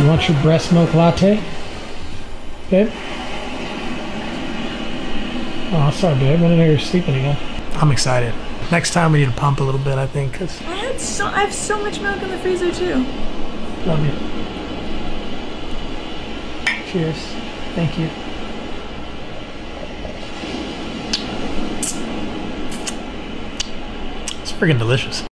You want your breast milk latte? Babe? Oh, sorry, babe. I didn't know you were sleeping again. I'm excited. Next time we need to pump a little bit, I think, because I had so I have so much milk in the freezer too. love you. Cheers. Thank you. It's friggin' delicious.